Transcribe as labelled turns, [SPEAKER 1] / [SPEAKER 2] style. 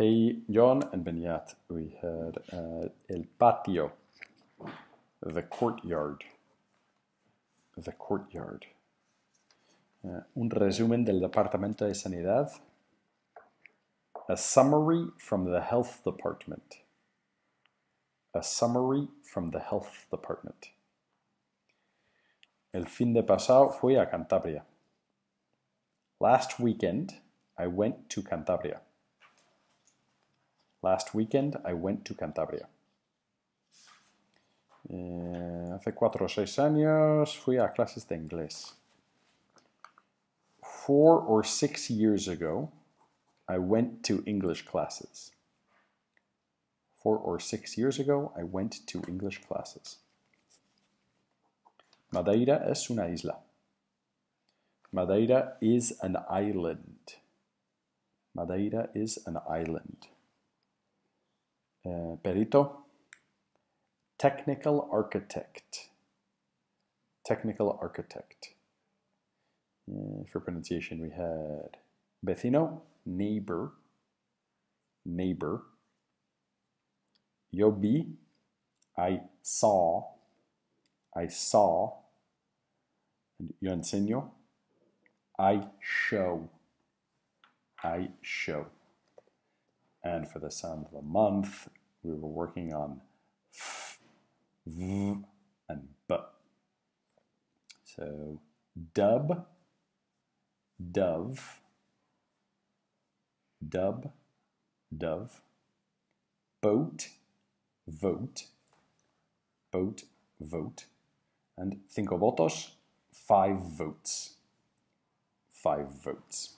[SPEAKER 1] Hey, Jon and Beñat, we had uh, El Patio, the courtyard. The courtyard. Uh, un resumen del Departamento de Sanidad. A summary from the Health Department. A summary from the Health Department. El fin de pasado fui a Cantabria. Last weekend, I went to Cantabria. Last weekend, I went to Cantabria. Eh, hace cuatro o seis años fui a clases de inglés. Four or six years ago, I went to English classes. Four or six years ago, I went to English classes. Madeira es una isla. Madeira is an island. Madeira is an island. Uh, perito, technical architect. Technical architect. Uh, for pronunciation, we had vecino, neighbor, neighbor. Yo vi, I saw, I saw. And yo enseño, I show, I show. And for the sound of the month, we were working on f, v, and b. So dub, dove, dub, dove, boat, vote, boat, vote, and cinco votos, five votes, five votes.